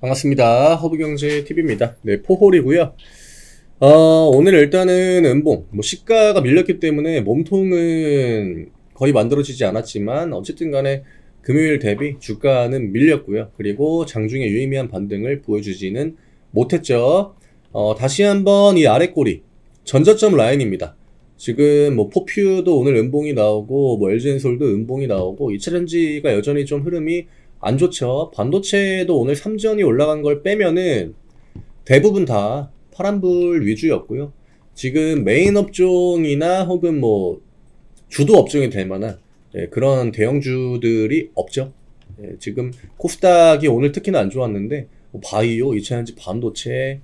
반갑습니다. 허브경제TV입니다. 네, 포홀이고요. 어, 오늘 일단은 음봉, 뭐 시가가 밀렸기 때문에 몸통은 거의 만들어지지 않았지만 어쨌든 간에 금요일 대비 주가는 밀렸고요. 그리고 장중에 유의미한 반등을 보여주지는 못했죠. 어, 다시 한번 이 아래 꼬리 전저점 라인입니다. 지금 뭐 포퓨도 오늘 음봉이 나오고 뭐 LG엔솔도 음봉이 나오고 이차전지가 여전히 좀 흐름이 안 좋죠. 반도체도 오늘 삼전이 올라간 걸 빼면은 대부분 다 파란불 위주였고요. 지금 메인 업종이나 혹은 뭐 주도 업종이 될 만한 예, 그런 대형주들이 없죠. 예, 지금 코스닥이 오늘 특히나 안 좋았는데 뭐 바이오, 이차전지, 반도체,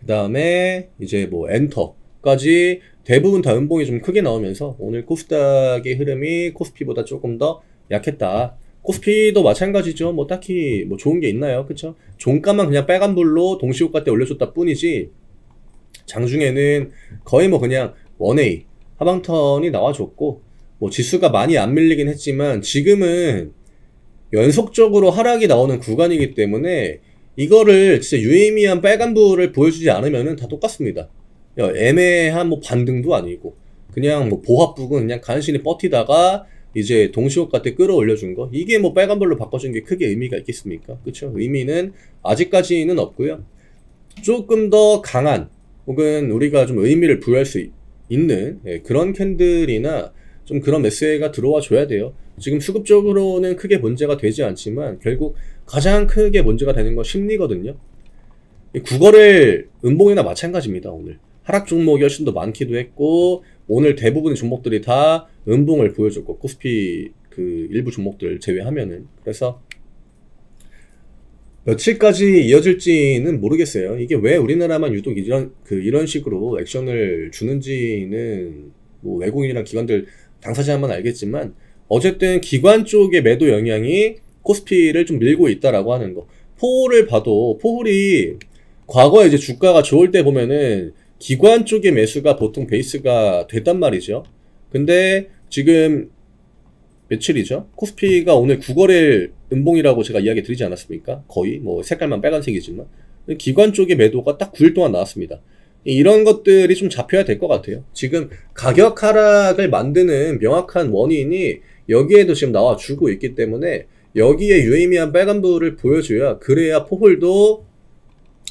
그 다음에 이제 뭐 엔터까지 대부분 다 음봉이 좀 크게 나오면서 오늘 코스닥의 흐름이 코스피보다 조금 더 약했다. 코스피도 마찬가지죠. 뭐 딱히 뭐 좋은 게 있나요? 그쵸? 종가만 그냥 빨간불로 동시호가 때 올려줬다 뿐이지 장중에는 거의 뭐 그냥 원웨이 하방턴이 나와줬고 뭐 지수가 많이 안 밀리긴 했지만 지금은 연속적으로 하락이 나오는 구간이기 때문에 이거를 진짜 유의미한 빨간불을 보여주지 않으면 다 똑같습니다. 애매한 뭐 반등도 아니고 그냥 뭐 보합북은 그냥 간신히 버티다가 이제 동시호가 때 끌어올려준 거 이게 뭐 빨간불로 바꿔준 게 크게 의미가 있겠습니까? 그쵸? 의미는 아직까지는 없고요. 조금 더 강한 혹은 우리가 좀 의미를 부여할 수 있는 예, 그런 캔들이나 좀 그런 메시지가 들어와 줘야 돼요. 지금 수급적으로는 크게 문제가 되지 않지만 결국 가장 크게 문제가 되는 건 심리거든요. 국어를 음봉이나 마찬가지입니다. 오늘 하락 종목이 훨씬 더 많기도 했고 오늘 대부분의 종목들이 다 음봉을 보여줬고 코스피 그 일부 종목들 제외하면은 그래서 며칠까지 이어질지는 모르겠어요. 이게 왜 우리나라만 유독 이런 그 이런 식으로 액션을 주는지는 뭐 외국인이랑 기관들 당사자만 알겠지만 어쨌든 기관 쪽의 매도 영향이 코스피를 좀 밀고 있다라고 하는 거. 포홀을 봐도 포홀이 과거에 이제 주가가 좋을 때 보면은 기관 쪽의 매수가 보통 베이스가 됐단 말이죠. 근데 지금 며칠이죠? 코스피가 오늘 9거래일 음봉이라고 제가 이야기 드리지 않았습니까? 거의 뭐 색깔만 빨간색이지만 기관 쪽의 매도가 딱 9일 동안 나왔습니다. 이런 것들이 좀 잡혀야 될 것 같아요. 지금 가격 하락을 만드는 명확한 원인이 여기에도 지금 나와주고 있기 때문에 여기에 유의미한 빨간불을 보여줘야 그래야 포홀도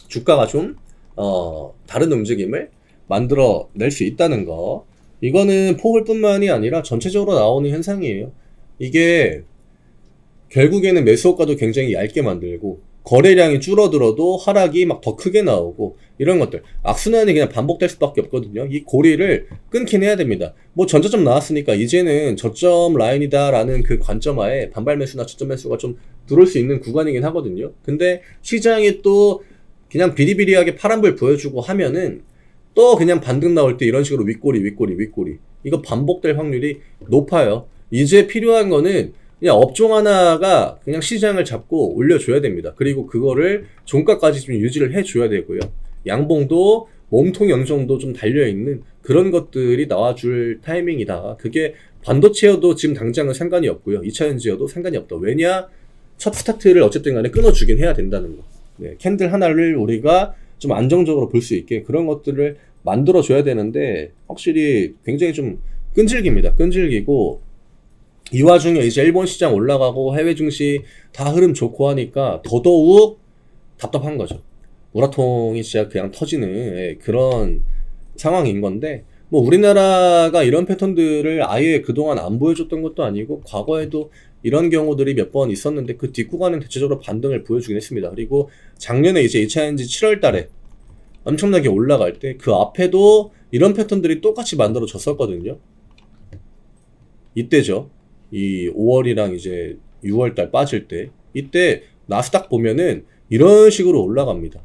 주가가 좀 어, 다른 움직임을 만들어 낼 수 있다는 거. 이거는 포홀뿐만이 아니라 전체적으로 나오는 현상이에요. 이게 결국에는 매수 효과도 굉장히 얇게 만들고 거래량이 줄어들어도 하락이 막 더 크게 나오고 이런 것들 악순환이 그냥 반복될 수밖에 없거든요 이 고리를 끊긴 해야 됩니다 뭐 전저점 나왔으니까 이제는 저점 라인이다 라는 그 관점 하에 반발 매수나 저점 매수가 좀 들어올 수 있는 구간이긴 하거든요 근데 시장이 또 그냥 비리비리하게 파란불 보여주고 하면은 또 그냥 반등 나올 때 이런 식으로 윗꼬리 윗꼬리 윗꼬리 이거 반복될 확률이 높아요. 이제 필요한 거는 그냥 업종 하나가 그냥 시장을 잡고 올려줘야 됩니다. 그리고 그거를 종가까지 좀 유지를 해줘야 되고요. 양봉도 몸통이 어느 정도 좀 달려있는 그런 것들이 나와줄 타이밍이다. 그게 반도체여도 지금 당장은 상관이 없고요. 2차전지여도 상관이 없다. 왜냐? 첫 스타트를 어쨌든 간에 끊어주긴 해야 된다는 거 네, 캔들 하나를 우리가 좀 안정적으로 볼 수 있게 그런 것들을 만들어 줘야 되는데 확실히 굉장히 좀 끈질깁니다. 끈질기고 이 와중에 이제 일본 시장 올라가고 해외 증시 다 흐름 좋고 하니까 더더욱 답답한 거죠. 우라통이 진짜 그냥 터지는 예, 그런 상황인 건데 뭐 우리나라가 이런 패턴들을 아예 그동안 안 보여줬던 것도 아니고 과거에도 이런 경우들이 몇 번 있었는데 그 뒷구간은 대체적으로 반등을 보여주긴 했습니다. 그리고 작년에 이제 2차전지 7월 달에 엄청나게 올라갈 때 그 앞에도 이런 패턴들이 똑같이 만들어졌었거든요. 이때죠. 이 5월이랑 이제 6월 달 빠질 때 이때 나스닥 보면은 이런 식으로 올라갑니다.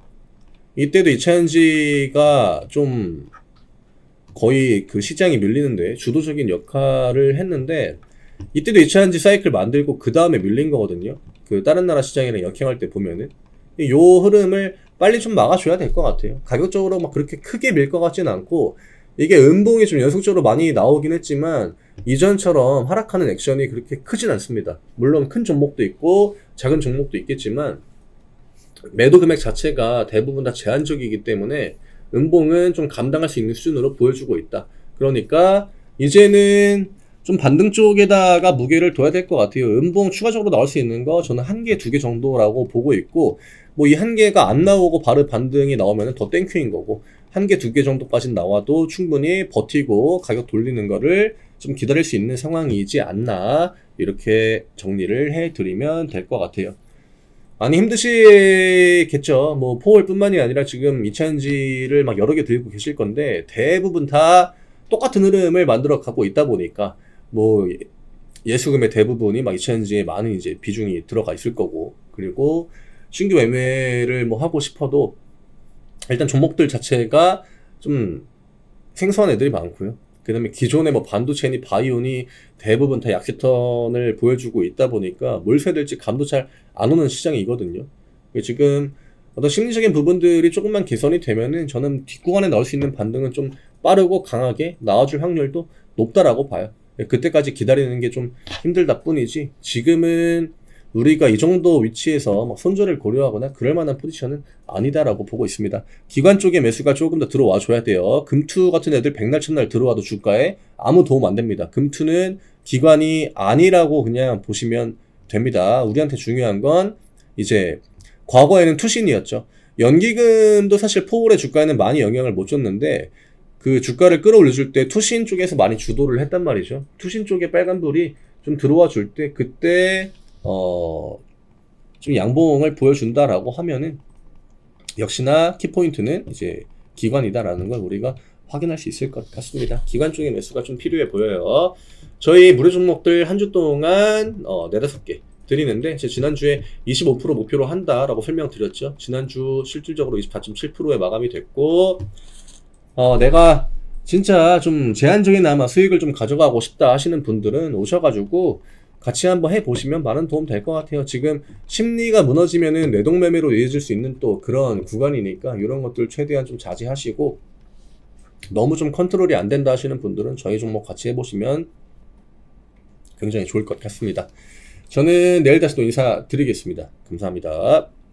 이때도 2차전지가 좀 거의 그 시장이 밀리는데 주도적인 역할을 했는데 이때도 2차전지 사이클 만들고 그 다음에 밀린 거거든요. 그 다른 나라 시장이랑 역행할 때 보면은 요 흐름을 빨리 좀 막아줘야 될 것 같아요. 가격적으로 막 그렇게 크게 밀 것 같지는 않고 이게 음봉이 좀 연속적으로 많이 나오긴 했지만 이전처럼 하락하는 액션이 그렇게 크진 않습니다. 물론 큰 종목도 있고 작은 종목도 있겠지만 매도 금액 자체가 대부분 다 제한적이기 때문에 음봉은 좀 감당할 수 있는 수준으로 보여주고 있다. 그러니까 이제는 좀 반등 쪽에다가 무게를 둬야 될 것 같아요. 음봉 추가적으로 나올 수 있는 거 저는 한 개, 두 개 정도라고 보고 있고 뭐 이 한 개가 안 나오고 바로 반등이 나오면 더 thank you인 거고 한 개, 두 개 정도까지 나와도 충분히 버티고 가격 돌리는 거를 좀 기다릴 수 있는 상황이지 않나 이렇게 정리를 해드리면 될 것 같아요. 많이 힘드시겠죠. 뭐 포홀뿐만이 아니라 지금 이차전지를 막 여러 개 들고 계실 건데 대부분 다 똑같은 흐름을 만들어 가고 있다 보니까 뭐 예수금의 대부분이 막 이차전지에 많은 이제 비중이 들어가 있을 거고 그리고 신규 매매를 뭐 하고 싶어도 일단 종목들 자체가 좀 생소한 애들이 많고요. 그 다음에 기존의 뭐 반도체니 바이오니 대부분 다 약세턴을 보여주고 있다 보니까 뭘 사야 될지 감도 잘 안 오는 시장이거든요. 지금 어떤 심리적인 부분들이 조금만 개선이 되면은 저는 뒷구간에 나올 수 있는 반등은 좀 빠르고 강하게 나와줄 확률도 높다라고 봐요. 그때까지 기다리는 게 좀 힘들다 뿐이지 지금은 우리가 이 정도 위치에서 막 손절을 고려하거나 그럴 만한 포지션은 아니다라고 보고 있습니다. 기관 쪽의 매수가 조금 더 들어와 줘야 돼요. 금투 같은 애들 백날 첫날 들어와도 주가에 아무 도움 안 됩니다. 금투는 기관이 아니라고 그냥 보시면 됩니다. 우리한테 중요한 건 이제 과거에는 투신이었죠. 연기금도 사실 포울의 주가에는 많이 영향을 못 줬는데 그 주가를 끌어올려줄 때 투신 쪽에서 많이 주도를 했단 말이죠. 투신 쪽에 빨간불이 좀 들어와 줄 때 그때 어, 좀 양봉을 보여준다라고 하면은 역시나 키포인트는 이제 기관이다라는 걸 우리가 확인할 수 있을 것 같습니다. 기관 쪽의 매수가 좀 필요해 보여요. 저희 무료 종목들 한 주 동안 어, 네다섯 개 드리는데 제 지난주에 25% 목표로 한다라고 설명드렸죠. 지난주 실질적으로 24.7%에 마감이 됐고 어, 내가 진짜 좀 제한적인 아마 수익을 좀 가져가고 싶다 하시는 분들은 오셔가지고 같이 한번 해보시면 많은 도움 될 것 같아요. 지금 심리가 무너지면은 내동매매로 이어질 수 있는 또 그런 구간이니까 이런 것들 최대한 좀 자제하시고 너무 좀 컨트롤이 안 된다 하시는 분들은 저희 종목 같이 해보시면 굉장히 좋을 것 같습니다. 저는 내일 다시 또 인사드리겠습니다. 감사합니다.